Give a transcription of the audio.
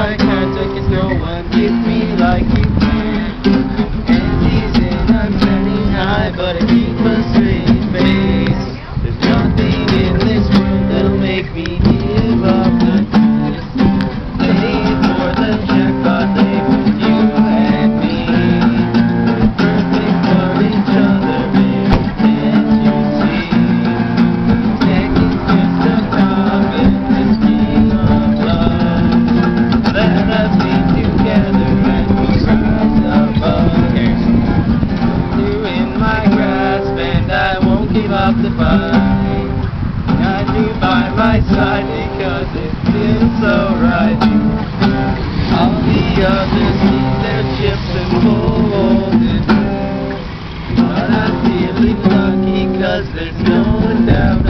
I can't take it, no one give me like you do. give up the fight. and you by my side because it feels so right. All the others eat their chips and hold. But I feel lucky cause there's no one down